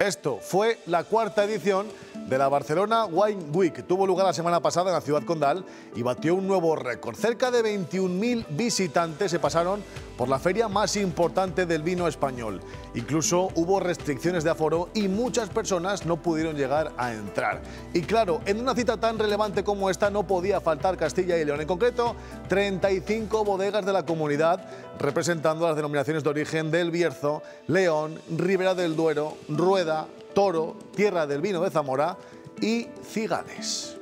Esto fue la cuarta edición de la Barcelona Wine Week. Tuvo lugar la semana pasada en la ciudad condal y batió un nuevo récord. Cerca de 21.000 visitantes se pasaron por la feria más importante del vino español. Incluso hubo restricciones de aforo y muchas personas no pudieron llegar a entrar. Y claro, en una cita tan relevante como esta no podía faltar Castilla y León. En concreto, 35 bodegas de la comunidad representando las denominaciones de origen del Bierzo, León, Ribera del Duero, Rueda, Toro, Tierra del Vino de Zamora y Cigales.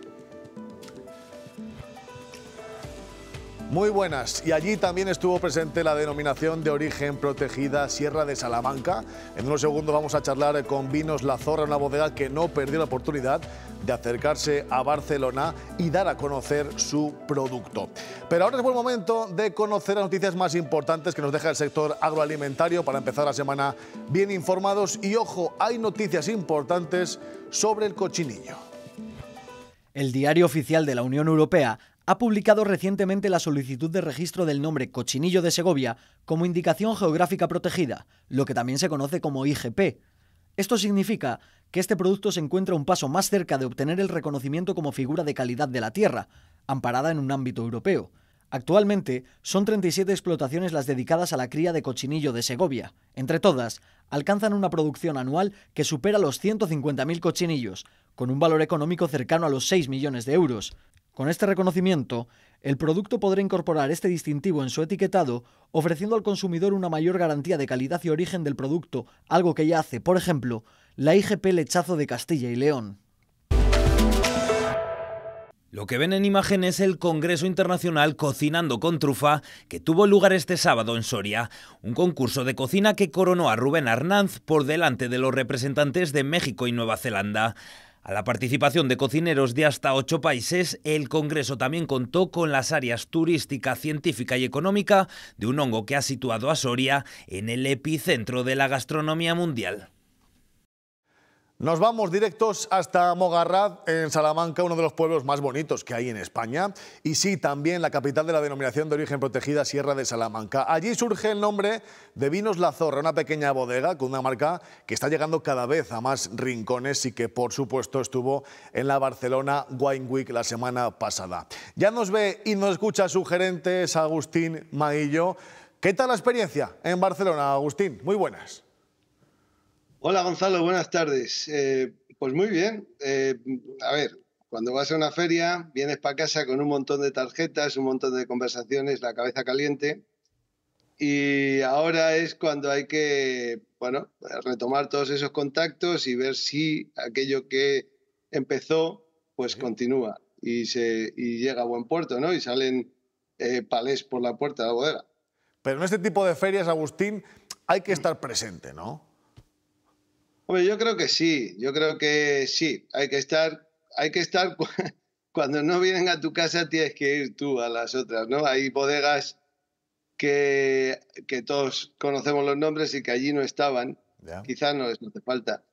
Muy buenas. Y allí también estuvo presente la denominación de origen protegida Sierra de Salamanca. En unos segundos vamos a charlar con Vinos La Zorra, una bodega que no perdió la oportunidad de acercarse a Barcelona y dar a conocer su producto. Pero ahora es buen momento de conocer las noticias más importantes que nos deja el sector agroalimentario para empezar la semana bien informados. Y ojo, hay noticias importantes sobre el cochinillo. El diario oficial de la Unión Europea ha publicado recientemente la solicitud de registro del nombre Cochinillo de Segovia como indicación geográfica protegida, lo que también se conoce como IGP. Esto significa que este producto se encuentra un paso más cerca de obtener el reconocimiento como figura de calidad de la tierra, amparada en un ámbito europeo. Actualmente son 37 explotaciones las dedicadas a la cría de cochinillo de Segovia. Entre todas, alcanzan una producción anual que supera los 150.000 cochinillos, con un valor económico cercano a los 6 millones de euros. Con este reconocimiento, el producto podrá incorporar este distintivo en su etiquetado, ofreciendo al consumidor una mayor garantía de calidad y origen del producto, algo que ya hace, por ejemplo, la IGP Lechazo de Castilla y León. Lo que ven en imagen es el Congreso Internacional Cocinando con Trufa, que tuvo lugar este sábado en Soria, un concurso de cocina que coronó a Rubén Arnanz por delante de los representantes de México y Nueva Zelanda. A la participación de cocineros de hasta ocho países, el Congreso también contó con las áreas turística, científica y económica de un hongo que ha situado a Soria en el epicentro de la gastronomía mundial. Nos vamos directos hasta Mogarraz, en Salamanca, uno de los pueblos más bonitos que hay en España. Y sí, también la capital de la denominación de origen protegida Sierra de Salamanca. Allí surge el nombre de Vinos La Zorra, una pequeña bodega con una marca que está llegando cada vez a más rincones y que, por supuesto, estuvo en la Barcelona Wine Week la semana pasada. Ya nos ve y nos escucha su gerente, Agustín Maillo. ¿Qué tal la experiencia en Barcelona, Agustín? Muy buenas. Hola Gonzalo, buenas tardes. Eh, pues muy bien. Eh, a ver, cuando vas a una feria, vienes para casa con un montón de tarjetas, un montón de conversaciones, la cabeza caliente. Y ahora es cuando hay que, bueno, retomar todos esos contactos y ver si aquello que empezó, pues continúa y, se, y llega a buen puerto, ¿no? Y salen eh, palés por la puerta de la bodega. Pero en este tipo de ferias, Agustín, hay que estar presente, ¿no? Hombre, yo creo que sí, yo creo que sí. Hay que estar, hay que estar cuando no vienen a tu casa tienes que ir tú a las otras, ¿no? Hay bodegas que, que todos conocemos los nombres y que allí no estaban. Quizás no les hace falta.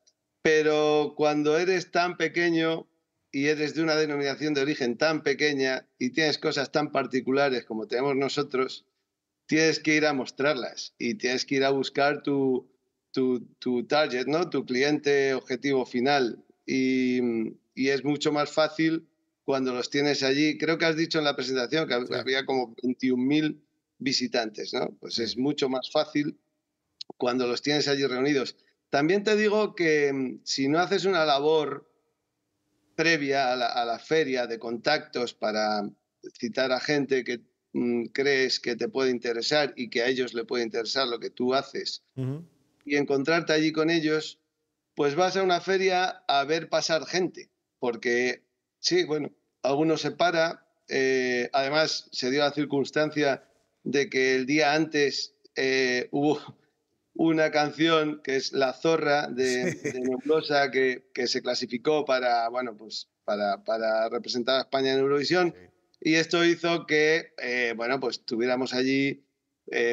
Pero cuando eres tan pequeño y eres de una denominación de origen tan pequeña y tienes cosas tan particulares como tenemos nosotros, tienes que ir a mostrarlas y tienes que ir a buscar tu, tu, target, ¿no? tu cliente objetivo final. Y, es mucho más fácil cuando los tienes allí. Creo que has dicho en la presentación que había como 21.000 visitantes, ¿no? Pues es mucho más fácil cuando los tienes allí reunidos. También te digo que mm, si no haces una labor previa a la, feria de contactos para citar a gente que mm, crees que te puede interesar y que a ellos le puede interesar lo que tú haces, y encontrarte allí con ellos, pues vas a una feria a ver pasar gente, porque sí, bueno, algunos se para, eh, además se dio la circunstancia de que el día antes eh, hubo una canción que es La Zorra de, de que, que, se clasificó para, bueno, pues para, para, representar a España en Eurovisión y esto hizo que, eh, bueno, pues tuviéramos allí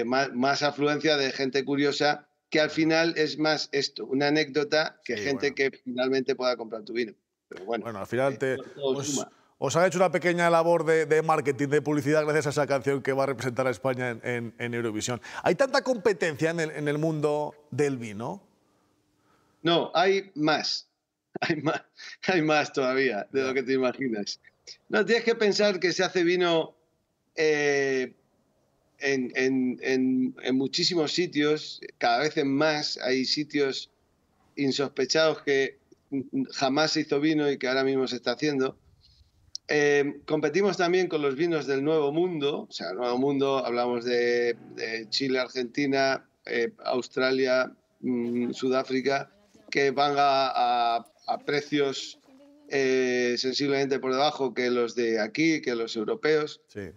más, más afluencia de gente curiosa que al final es más esto, una anécdota que gente que finalmente pueda comprar tu vino. Pero bueno, bueno al final te, os, han hecho una pequeña labor de, marketing, de publicidad, gracias a esa canción que va a representar a España en, Eurovisión. ¿Hay tanta competencia en el, mundo del vino? No, hay más. Hay más, hay más todavía de lo que te imaginas. No, tienes que pensar que se hace vino eh, en, muchísimos sitios, cada vez en más. Hay sitios insospechados que jamás se hizo vino y que ahora mismo se está haciendo. Eh, competimos también con los vinos del Nuevo Mundo, o sea, el Nuevo Mundo, hablamos de, Chile, Argentina, eh, Australia, mm, Sudáfrica, que van a, precios eh, sensiblemente por debajo que los de aquí, que los europeos. Sí.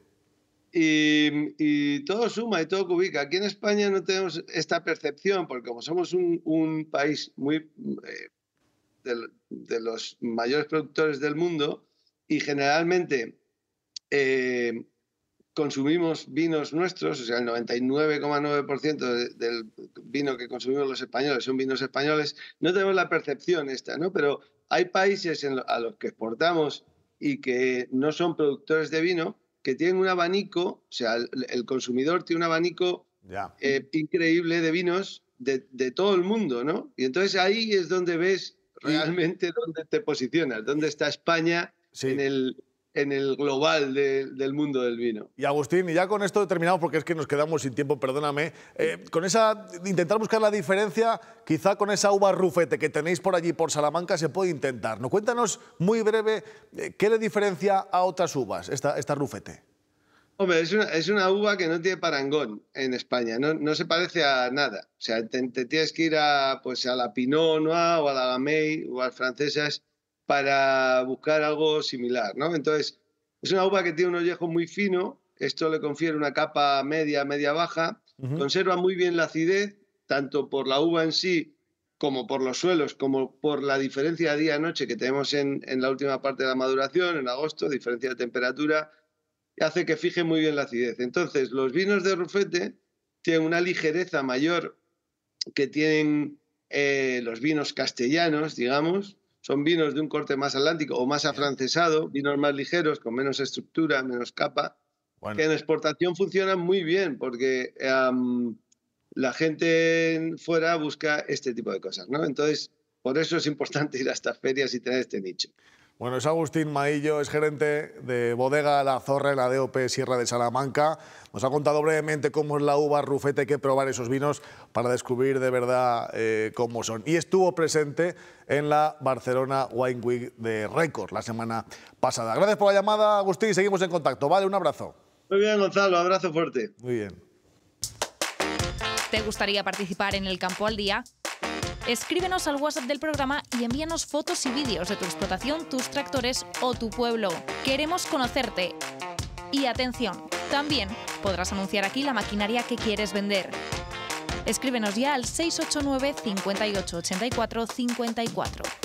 Y, todo suma y todo cubica. Aquí en España no tenemos esta percepción, porque como somos un, país muy de, los mayores productores del mundo, y generalmente eh, consumimos vinos nuestros, o sea, el 99,9% del vino que consumimos los españoles son vinos españoles, no tenemos la percepción esta, ¿no? Pero hay países a los que exportamos y que no son productores de vino que tienen un abanico, o sea, el, consumidor tiene un abanico eh, increíble de vinos de, de, todo el mundo, ¿no? Y entonces ahí es donde ves realmente dónde te posicionas, dónde está España en, el, en el global del mundo del vino. Y Agustín, y ya con esto terminamos porque es que nos quedamos sin tiempo, perdóname. Eh, con esa, intentar buscar la diferencia, quizá con esa uva rufete que tenéis por allí, por Salamanca, se puede intentar. ¿No? Cuéntanos muy breve eh, qué le diferencia a otras uvas esta, esta rufete. Hombre, es una, es una, uva que no tiene parangón en España, no, no se parece a nada. O sea, te, tienes que ir a, pues, a la Pinot Noir o a la Gamay o a las francesas para buscar algo similar, ¿no? Entonces, es una uva que tiene un ollejo muy fino, esto le confiere una capa media, media baja, conserva muy bien la acidez, tanto por la uva en sí como por los suelos, como por la diferencia de día-noche que tenemos en, en la última parte de la maduración, en agosto, diferencia de temperatura, hace que fije muy bien la acidez. Entonces, los vinos de Rufete tienen una ligereza mayor que tienen eh, los vinos castellanos, digamos. Son vinos de un corte más atlántico o más afrancesado, vinos más ligeros, con menos estructura, menos capa, que en exportación funcionan muy bien porque la gente fuera busca este tipo de cosas, ¿no? Entonces, por eso es importante ir a estas ferias y tener este nicho. Bueno, es Agustín Maillo, es gerente de Bodega La Zorra en la DOP Sierra de Salamanca. Nos ha contado brevemente cómo es la uva rufete, hay que probar esos vinos para descubrir de verdad eh, cómo son. Y estuvo presente en la Barcelona Wine Week de Record la semana pasada. Gracias por la llamada, Agustín, seguimos en contacto. Vale, un abrazo. Muy bien, Gonzalo, abrazo fuerte. Muy bien. ¿Te gustaría participar en el Campo al Día? Escríbenos al WhatsApp del programa y envíanos fotos y vídeos de tu explotación, tus tractores o tu pueblo. Queremos conocerte. Y atención, también podrás anunciar aquí la maquinaria que quieres vender. Escríbenos ya al 689 58 84 54.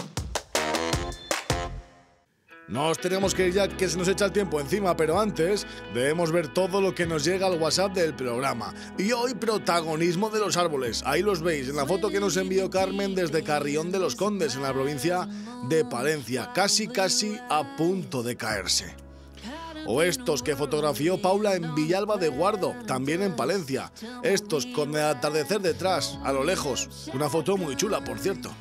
Nos tenemos que ir ya que se nos echa el tiempo encima, pero antes debemos ver todo lo que nos llega al WhatsApp del programa. Y hoy protagonismo de los árboles. Ahí los veis en la foto que nos envió Carmen desde Carrión de los Condes, en la provincia de Palencia, casi casi a punto de caerse. O estos que fotografió Paula en Villalba de Guardo, también en Palencia. Estos con el atardecer detrás, a lo lejos. Una foto muy chula, por cierto.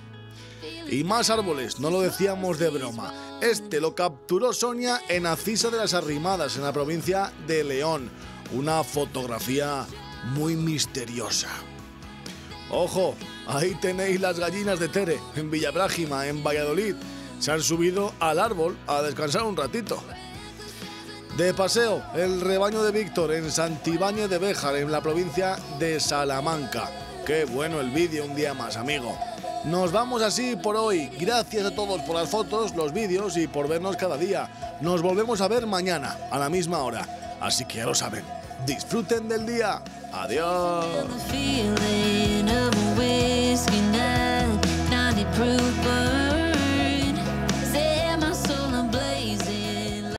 Y más árboles, no lo decíamos de broma. Este lo capturó Sonia en Acisa de las Arrimadas, en la provincia de León. Una fotografía muy misteriosa. Ojo, ahí tenéis las gallinas de Tere, en Villabrágima, en Valladolid. Se han subido al árbol a descansar un ratito. De paseo, el rebaño de Víctor en Santibáñez de Béjar, en la provincia de Salamanca. Qué bueno el vídeo un día más, amigo. Nos vamos así por hoy. Gracias a todos por las fotos, los vídeos y por vernos cada día. Nos volvemos a ver mañana, a la misma hora. Así que ya lo saben. Disfruten del día. Adiós.